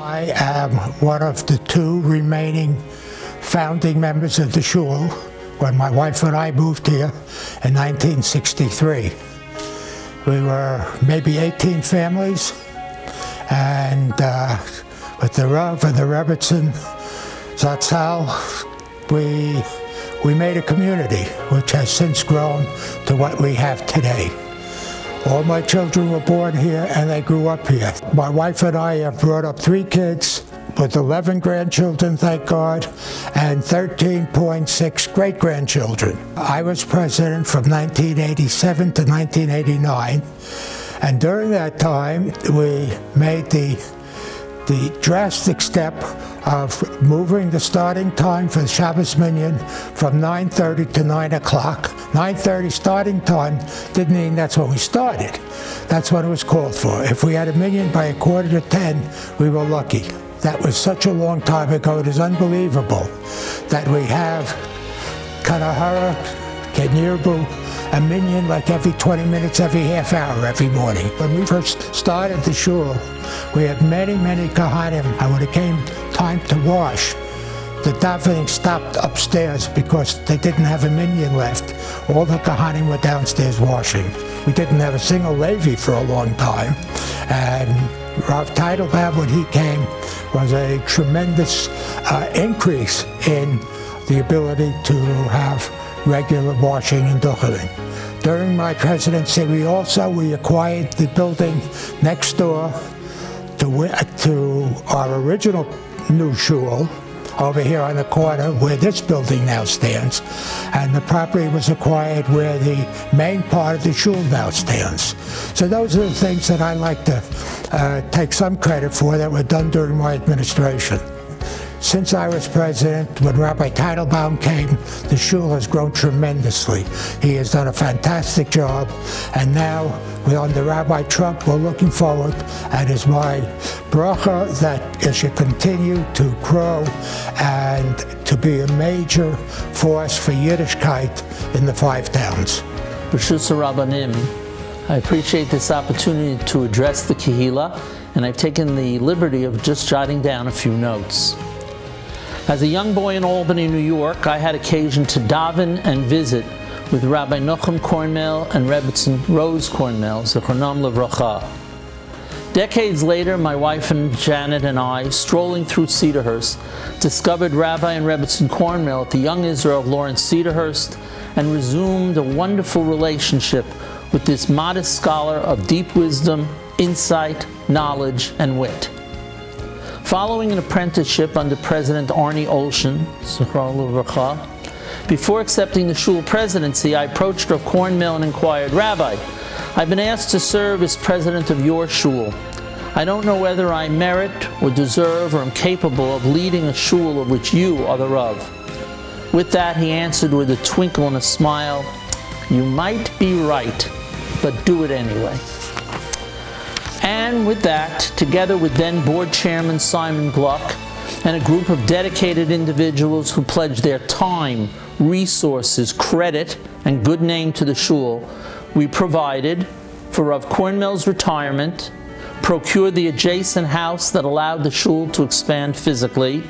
am one of the two remaining founding members of the shul when my wife and I moved here in 1963. We were maybe 18 families, and uh, with the Rav and the Rebbetzin Zatzal, we, we made a community which has since grown to what we have today. All my children were born here and they grew up here. My wife and I have brought up three kids with 11 grandchildren, thank God, and 13.6 great grandchildren. I was president from 1987 to 1989, and during that time, we made the, the drastic step of moving the starting time for the Shabbos Minyan from 9.30 to 9 o'clock. 9.30 starting time didn't mean that's when we started. That's what it was called for. If we had a minyan by a quarter to 10, we were lucky. That was such a long time ago. It is unbelievable that we have Kanahara, Kenyirbu, a minyan like every 20 minutes, every half hour, every morning. When we first started the shul, we had many, many kahanim, and when it came time to wash, the davening stopped upstairs because they didn't have a minyan left. All the kahanim were downstairs washing. We didn't have a single Levi for a long time, and Rav Teitelbaum, when he came, was a tremendous uh, increase in the ability to have regular washing and duchening. During my presidency, we also we acquired the building next door to, to our original new shul, over here on the corner where this building now stands. And the property was acquired where the main part of the shul now stands. So those are the things that I like to uh, take some credit for that were done during my administration. Since I was president, when Rabbi Teitelbaum came, the shul has grown tremendously. He has done a fantastic job, and now we're under Rabbi Trump, we're looking forward, and it's my bracha that it should continue to grow and to be a major force for Yiddishkeit in the five towns. Rabbanim, I appreciate this opportunity to address the Kehila, and I've taken the liberty of just jotting down a few notes. As a young boy in Albany, New York, I had occasion to daven and visit with Rabbi Nochem Kornmehl and Rebbetzin Rose Kornmehl, Zichronam Levracha. Decades later, my wife and Janet and I, strolling through Cedarhurst, discovered Rabbi and Rebbetzin Kornmehl at the Young Israel of Lawrence Cedarhurst and resumed a wonderful relationship with this modest scholar of deep wisdom, insight, knowledge, and wit. Following an apprenticeship under President Arnie Olshan, before accepting the shul presidency, I approached Rav Kornmehl and inquired, Rabbi, I've been asked to serve as president of your shul. I don't know whether I merit or deserve or am capable of leading a shul of which you are the Rav. With that, he answered with a twinkle and a smile, You might be right, but do it anyway. And with that, together with then board chairman Simon Gluck and a group of dedicated individuals who pledged their time, resources, credit, and good name to the shul, we provided for Rav Kornmehl's retirement, procured the adjacent house that allowed the shul to expand physically,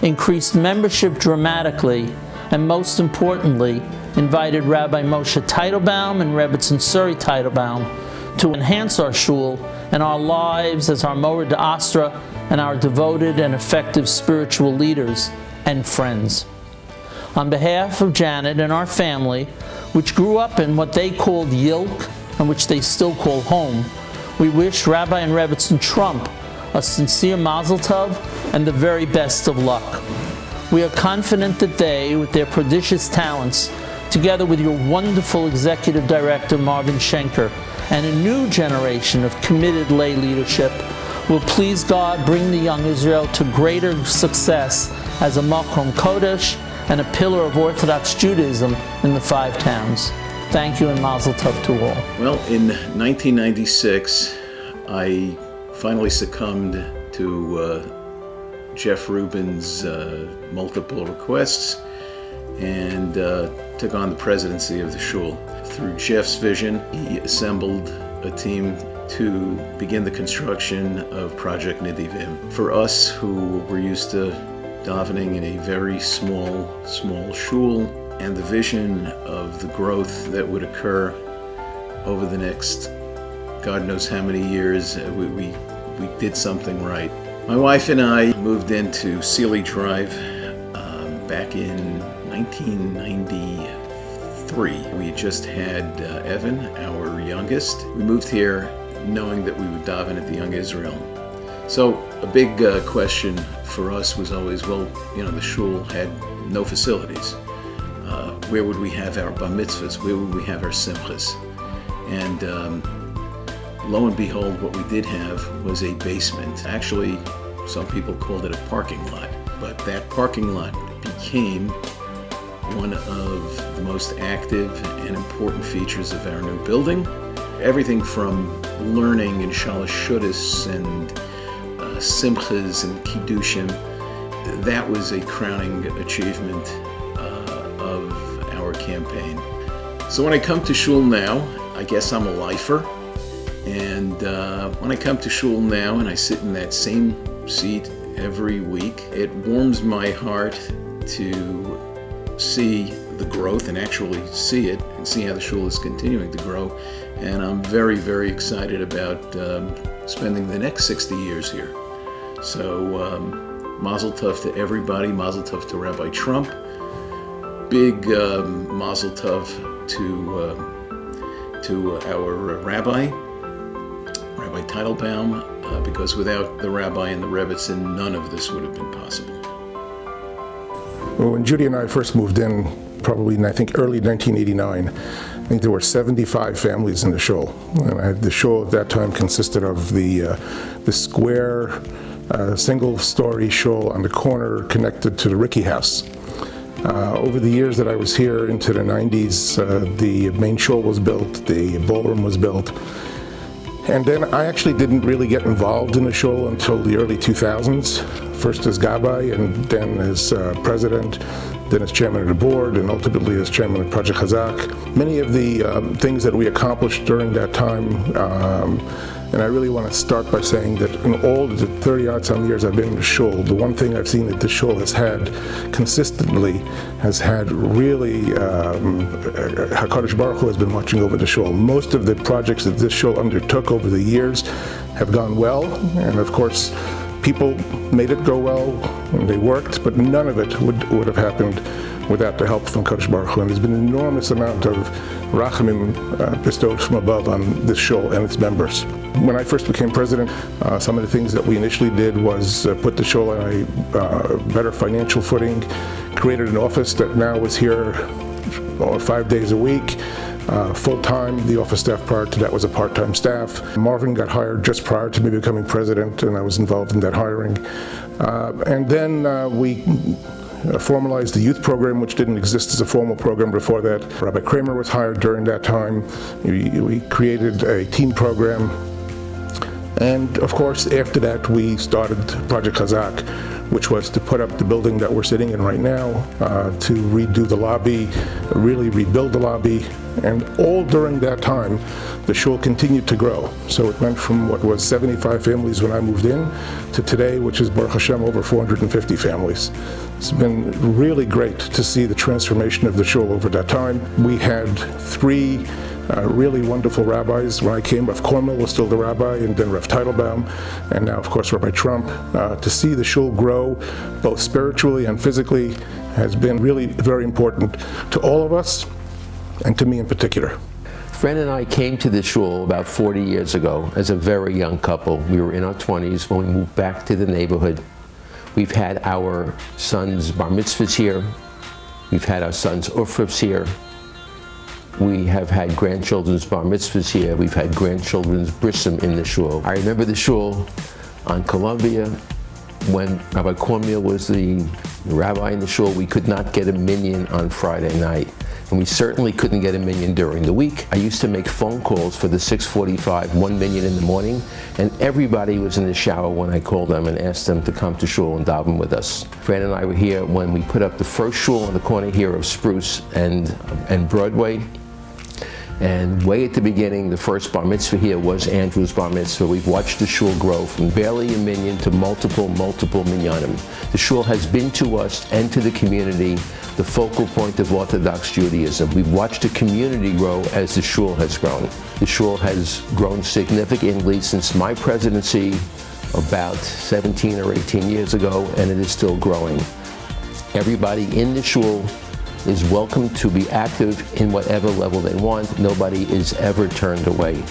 increased membership dramatically, and most importantly, invited Rabbi Moshe Teitelbaum and Rebbetzin Suri Teitelbaum to enhance our shul and our lives as our Mara D'Asra and our devoted and effective spiritual leaders and friends. On behalf of Janet and our family, which grew up in what they called Yilk and which they still call home, we wish Rabbi and Rebbetzin Trump a sincere mazel tov and the very best of luck. We are confident that they, with their prodigious talents, together with your wonderful executive director Marvin Schenker, and a new generation of committed lay leadership will please God bring the young Israel to greater success as a Makom Kodesh and a pillar of Orthodox Judaism in the five towns. Thank you and Mazel Tov to all. Well, in 1996, I finally succumbed to uh, Jeff Rubin's uh, multiple requests and uh, took on the presidency of the shul. Through Jeff's vision, he assembled a team to begin the construction of Project Nidivim. For us who were used to davening in a very small, small shul, and the vision of the growth that would occur over the next God knows how many years, uh, we, we, we did something right. My wife and I moved into Sealy Drive um, back in 1993. We just had uh, Evan, our youngest. We moved here knowing that we would daven at the Young Israel. So a big uh, question for us was always, well, you know, the shul had no facilities. Uh, where would we have our bar mitzvahs? Where would we have our simchas? And um, lo and behold, what we did have was a basement. Actually, some people called it a parking lot, but that parking lot became one of the most active and important features of our new building. Everything from learning in Shalosh Shuddis and uh, Simchas and Kiddushim, that was a crowning achievement uh, of our campaign. So when I come to Shul now, I guess I'm a lifer. And uh, when I come to Shul now and I sit in that same seat every week, it warms my heart to see the growth and actually see it and see how the shul is continuing to grow. And I'm very, very excited about um, spending the next 60 years here. So, um, mazel tov to everybody, mazel tov to Rabbi Trump, big um, mazel tov to, uh, to our rabbi, Rabbi Teitelbaum, uh, because without the rabbi and the Rebbetzin, none of this would have been possible. When Judy and I first moved in, probably I think early 1989, I think there were 75 families in the shul. And I, the shul at that time consisted of the uh, the square, uh, single-story shul on the corner connected to the Ricky House. Uh, over the years that I was here into the 90s, uh, the main shul was built, the ballroom was built, and then I actually didn't really get involved in the shul until the early 2000s, first as Gabbai and then as uh, president, then as chairman of the board, and ultimately as chairman of Project Chazak. Many of the um, things that we accomplished during that time um, and I really want to start by saying that in all the 30 odd some years I've been in the shul, the one thing I've seen that the shul has had consistently has had really, um, HaKadosh Baruch Hu has been watching over the shul. Most of the projects that this shul undertook over the years have gone well, and of course, people made it go well, they worked, but none of it would, would have happened without the help from Kadosh Baruch Hu. And there's been an enormous amount of rachamim uh, bestowed from above on this shul and its members. When I first became president, uh, some of the things that we initially did was uh, put the shul on a uh, better financial footing, created an office that now is here uh, five days a week. Uh, full-time. The office staff prior to that was a part-time staff. Marvin got hired just prior to me becoming president, and I was involved in that hiring. Uh, and then uh, we formalized the youth program, which didn't exist as a formal program before that. Rabbi Kramer was hired during that time. We, we created a teen program. And of course, after that, we started Project Chazak, which was to put up the building that we're sitting in right now, uh, to redo the lobby, really rebuild the lobby, and all during that time, the shul continued to grow. So it went from what was 75 families when I moved in to today, which is Baruch Hashem over 450 families. It's been really great to see the transformation of the shul over that time. We had three uh, really wonderful rabbis. When I came, Rav Kornel was still the rabbi, and then Rav Teitelbaum, and now, of course, Rabbi Trump. Uh, to see the shul grow, both spiritually and physically, has been really very important to all of us and to me in particular. Fran and I came to this shul about 40 years ago as a very young couple. We were in our 20s when we moved back to the neighborhood. We've had our son's bar mitzvahs here. We've had our son's aufrufs here. We have had grandchildren's bar mitzvahs here. We've had grandchildren's brissim in the shul. I remember the shul on Columbia when Rabbi Kornmehl was the rabbi in the shul. We could not get a minyan on Friday night and we certainly couldn't get a minyan during the week. I used to make phone calls for the 645, one minyan in the morning, and everybody was in the shower when I called them and asked them to come to shul and daven with us. Fran and I were here when we put up the first shul on the corner here of Spruce and, and Broadway. And way at the beginning, the first bar mitzvah here was Andrew's bar mitzvah. We've watched the shul grow from barely a minyan to multiple, multiple minyanim. The shul has been to us and to the community the focal point of Orthodox Judaism. We've watched the community grow as the shul has grown. The shul has grown significantly since my presidency about 17 or 18 years ago, and it is still growing. Everybody in the shul is welcome to be active in whatever level they want. Nobody is ever turned away.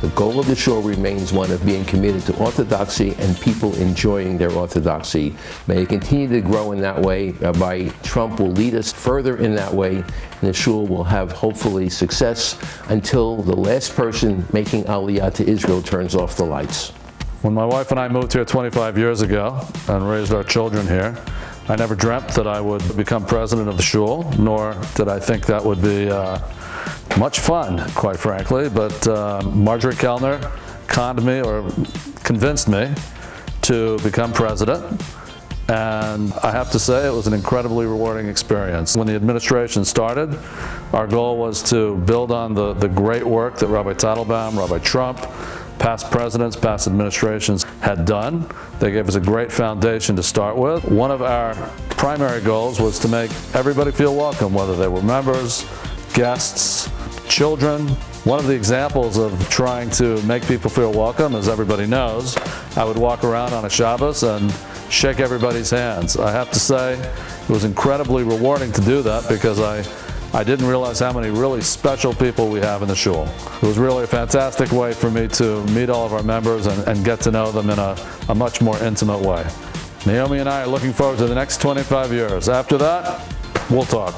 The goal of the show remains one of being committed to orthodoxy and people enjoying their orthodoxy. May it continue to grow in that way. Rabbi Trump will lead us further in that way, and the shul will have hopefully success until the last person making aliyah to Israel turns off the lights. When my wife and I moved here 25 years ago and raised our children here, I never dreamt that I would become president of the shul, nor did I think that would be uh, much fun, quite frankly, but uh, Marjorie Kellner conned me or convinced me to become president. And I have to say it was an incredibly rewarding experience. When the administration started, our goal was to build on the, the great work that Rabbi Teitelbaum, Rabbi Trump, past presidents, past administrations had done. They gave us a great foundation to start with. One of our primary goals was to make everybody feel welcome, whether they were members, guests, children. One of the examples of trying to make people feel welcome, as everybody knows, I would walk around on a Shabbos and shake everybody's hands. I have to say, it was incredibly rewarding to do that because I, I didn't realize how many really special people we have in the shul. It was really a fantastic way for me to meet all of our members and, and get to know them in a, a much more intimate way. Naomi and I are looking forward to the next 25 years. After that, we'll talk.